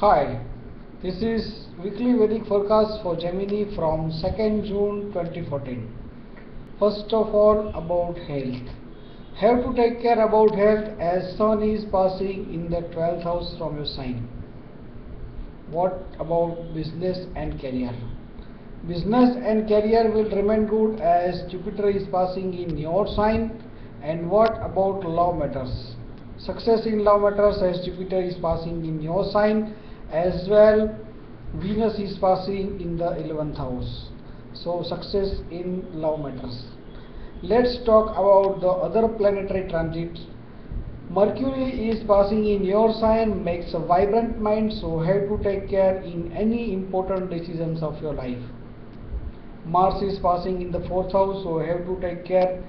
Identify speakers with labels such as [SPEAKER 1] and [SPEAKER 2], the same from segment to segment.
[SPEAKER 1] Hi, this is weekly Vedic forecast for Gemini from 2nd June 2014. First of all, about health. Have to take care about health as Sun is passing in the 12th house from your sign. What about business and career? Business and career will remain good as Jupiter is passing in your sign. And what about love matters? Success in love matters as Jupiter is passing in your sign as well Venus is passing in the 11th house. So success in love matters. Let's talk about the other planetary transits. Mercury is passing in your sign makes a vibrant mind so have to take care in any important decisions of your life. Mars is passing in the 4th house so have to take care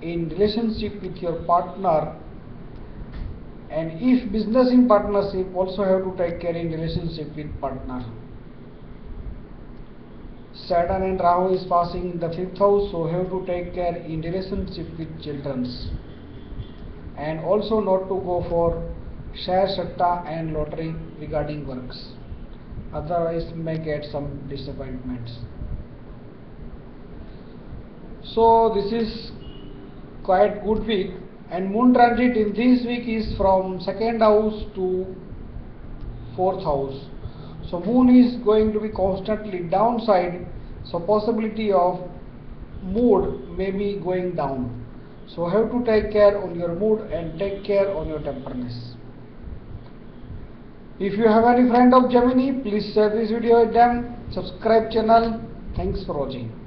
[SPEAKER 1] in relationship with your partner and if business in partnership also have to take care in relationship with partner saturn and rahu is passing in the fifth house so have to take care in relationship with children's and also not to go for share satta and lottery regarding works. Otherwise may get some disappointments. So this is quite good week and moon transit in this week is from second house to fourth house. So moon is going to be constantly downside. So possibility of mood may be going down. So have to take care on your mood and take care on your temperness if you have any friend of gemini please share this video with them. Subscribe channel. Thanks for watching